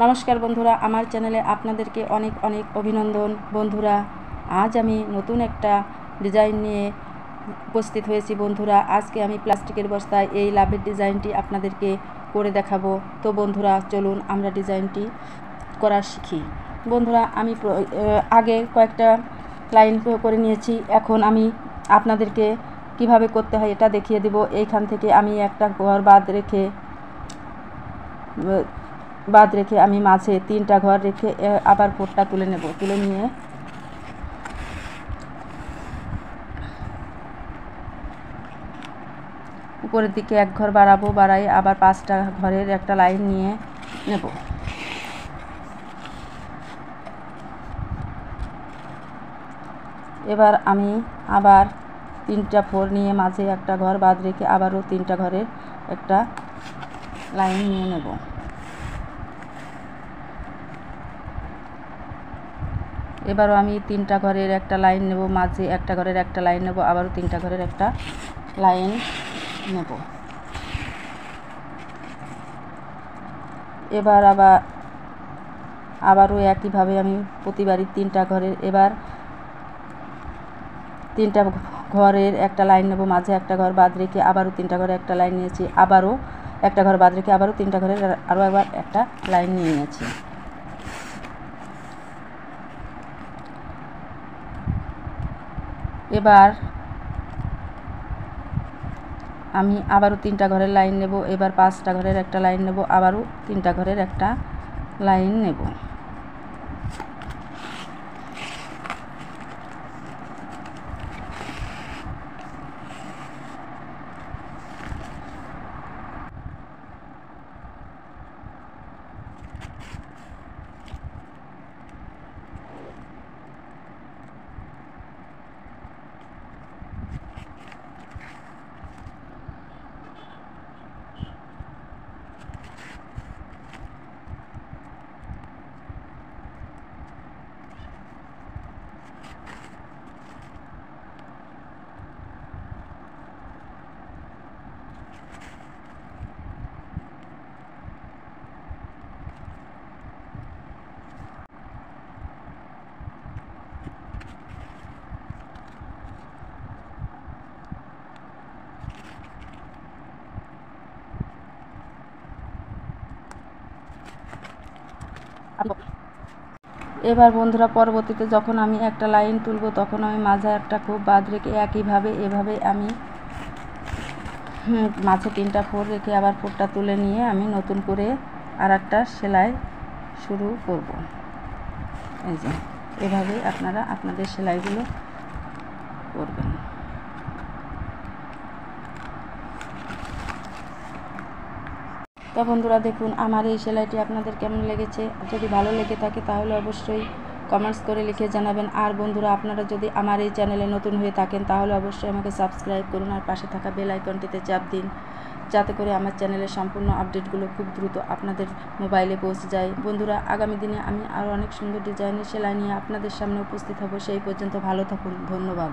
নমস্কার বন্ধুরা, আমার চ্যানেলে আপনাদেরকে অনেক অনেক অভিনন্দন। বন্ধুরা, আজ আমি নতুন একটা ডিজাইন নিয়ে উপস্থিত হয়েছি বন্ধুরা। আজকে আমি প্লাস্টিকের বস্তায় এই লাভের ডিজাইনটি আপনাদেরকে করে দেখাবো। তো বন্ধুরা, চলুন আমরা ডিজাইনটি করা শিখি। বন্ধুরা, আমি আগে কয়েকটা লাইন করে নিয়েছি। এখন আমি আপনাদেরকে কীভাবে করতে হয় এটা দেখিয়ে দেব। এইখান থেকে আমি একটা ঘর বাদ রেখে বাদ রেখে আমি মাঝে তিনটা ঘর রেখে আবার পোটটা তুলে নেব। তুলে নিয়ে উপরের দিকে এক ঘর বাড়াবো, বাড়াই আবার পাঁচটা ঘরের একটা লাইন নিয়ে নেব। এবার আমি আবার তিনটা ফোর নিয়ে মাঝে একটা ঘর বাদ রেখে আবারও তিনটা ঘরের একটা লাইন নিয়ে নেব। এবারও আমি তিনটা ঘরের একটা লাইন নেব, মাঝে একটা ঘরের একটা লাইন নেব, আবারও তিনটা ঘরের একটা লাইন নেব। এবার আবার আবারও একইভাবে আমি প্রতিবারই তিনটা ঘরের, এবার তিনটা ঘরের একটা লাইন নেব, মাঝে একটা ঘর বাদ রেখে আবারও তিনটা ঘরে একটা লাইন নিয়েছি, আবারও একটা ঘর বাদ রেখে আবারও তিনটা ঘরের, আরও একবার একটা লাইন নিয়ে নিয়েছি। এবার আমি আবারও তিনটা ঘরের লাইন নেব, এবার পাঁচটা ঘরের একটা লাইন নেব, আবারও তিনটা ঘরের একটা লাইন নেব। এবার বন্ধুরা, পরবর্তীতে যখন আমি একটা লাইন তুলব, তখন আমি মাঝে একটা খুব বাদ রেখে একইভাবে, এভাবে আমি মাঝে তিনটা ফোর রেখে আবার ফোরটা তুলে নিয়ে আমি নতুন করে আর একটা সেলাই শুরু করব। এই যে, এভাবেই আপনারা আপনাদের সেলাইগুলো করবেন। তো বন্ধুরা দেখুন, আমার এই সেলাইটি আপনাদের কেমন লেগেছে? যদি ভালো লেগে থাকে তাহলে অবশ্যই কমেন্টস করে লিখে জানাবেন। আর বন্ধুরা, আপনারা যদি আমার এই চ্যানেলে নতুন হয়ে থাকেন, তাহলে অবশ্যই আমাকে সাবস্ক্রাইব করুন আর পাশে থাকা বেল আইকনটিতে চাপ দিন। যাতে করে আমার চ্যানেলের সম্পূর্ণ আপডেটগুলো খুব দ্রুত আপনাদের মোবাইলে পৌঁছে যায়। বন্ধুরা, আগামী দিনে আমি আরও অনেক সুন্দর ডিজাইনের সেলাই নিয়ে আপনাদের সামনে উপস্থিত হব। সেই পর্যন্ত ভালো থাকুন। ধন্যবাদ।